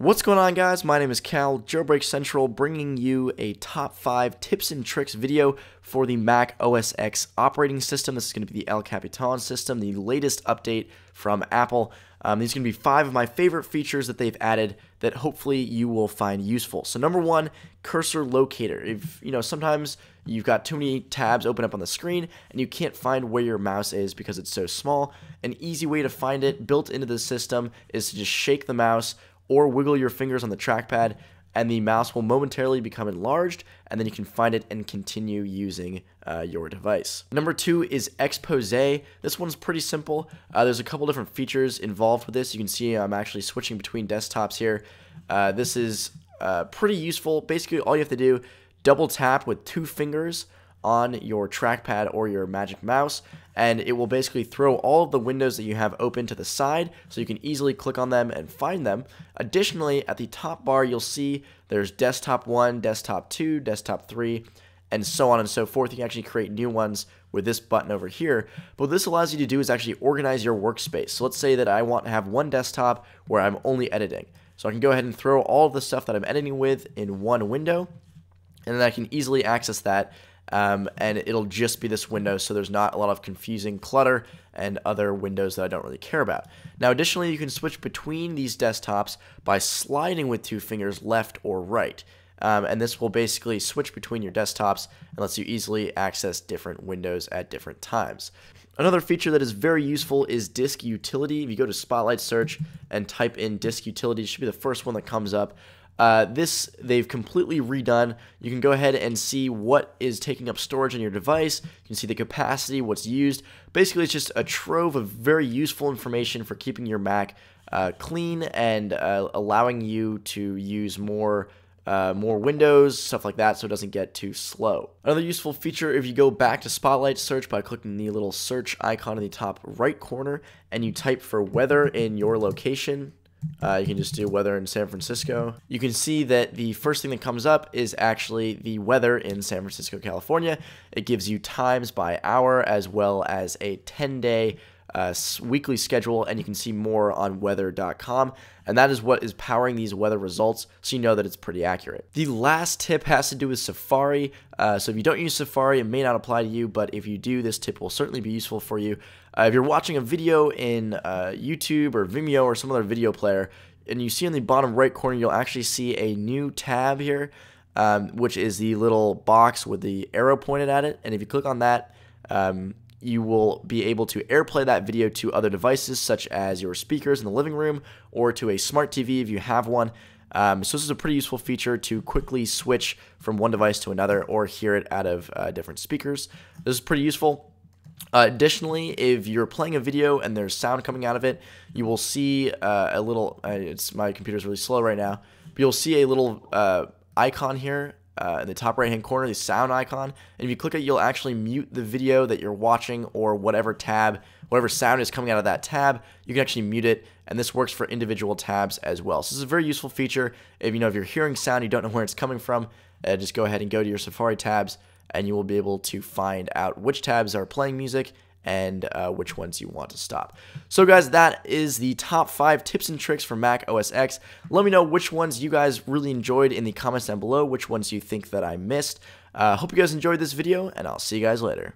What's going on guys? My name is Cal, Jailbreak Central, bringing you a top 5 tips and tricks video for the Mac OS X operating system. This is going to be the El Capitan system, the latest update from Apple. Um, these are going to be five of my favorite features that they've added that hopefully you will find useful. So number one, cursor locator. If you know sometimes you've got too many tabs open up on the screen and you can't find where your mouse is because it's so small, an easy way to find it built into the system is to just shake the mouse or wiggle your fingers on the trackpad and the mouse will momentarily become enlarged and then you can find it and continue using uh, your device. Number two is Expose. This one's pretty simple. Uh, there's a couple different features involved with this. You can see I'm actually switching between desktops here. Uh, this is uh, pretty useful. Basically, all you have to do, double tap with two fingers on your trackpad or your magic mouse and it will basically throw all of the windows that you have open to the side so you can easily click on them and find them. Additionally, at the top bar you'll see there's desktop 1, desktop 2, desktop 3, and so on and so forth. You can actually create new ones with this button over here. But what this allows you to do is actually organize your workspace. So let's say that I want to have one desktop where I'm only editing. So I can go ahead and throw all of the stuff that I'm editing with in one window, and then I can easily access that um, and it'll just be this window so there's not a lot of confusing clutter and other windows that I don't really care about. Now additionally you can switch between these desktops by sliding with two fingers left or right. Um, and this will basically switch between your desktops and lets you easily access different windows at different times. Another feature that is very useful is disk utility. If you go to Spotlight Search and type in disk utility, it should be the first one that comes up. Uh, this they've completely redone. You can go ahead and see what is taking up storage on your device. You can see the capacity, what's used. Basically, it's just a trove of very useful information for keeping your Mac uh, clean and uh, allowing you to use more uh, more windows, stuff like that, so it doesn't get too slow. Another useful feature, if you go back to Spotlight Search by clicking the little search icon in the top right corner and you type for weather in your location, uh, you can just do weather in San Francisco. You can see that the first thing that comes up is actually the weather in San Francisco, California. It gives you times by hour as well as a 10 day uh, weekly schedule, and you can see more on weather.com. And that is what is powering these weather results, so you know that it's pretty accurate. The last tip has to do with Safari. Uh, so if you don't use Safari, it may not apply to you, but if you do, this tip will certainly be useful for you. Uh, if you're watching a video in uh, YouTube or Vimeo or some other video player, and you see in the bottom right corner, you'll actually see a new tab here, um, which is the little box with the arrow pointed at it. And if you click on that, um, you will be able to AirPlay that video to other devices such as your speakers in the living room or to a smart TV if you have one. Um, so this is a pretty useful feature to quickly switch from one device to another or hear it out of uh, different speakers. This is pretty useful. Uh, additionally, if you're playing a video and there's sound coming out of it, you will see uh, a little. Uh, it's my computer's really slow right now, but you'll see a little uh, icon here uh, in the top right hand corner, the sound icon. And if you click it, you'll actually mute the video that you're watching or whatever tab, whatever sound is coming out of that tab. You can actually mute it, and this works for individual tabs as well. So this is a very useful feature. If you know if you're hearing sound, you don't know where it's coming from, uh, just go ahead and go to your Safari tabs, and you will be able to find out which tabs are playing music and uh, which ones you want to stop. So guys, that is the top five tips and tricks for Mac OS X. Let me know which ones you guys really enjoyed in the comments down below, which ones you think that I missed. Uh, hope you guys enjoyed this video, and I'll see you guys later.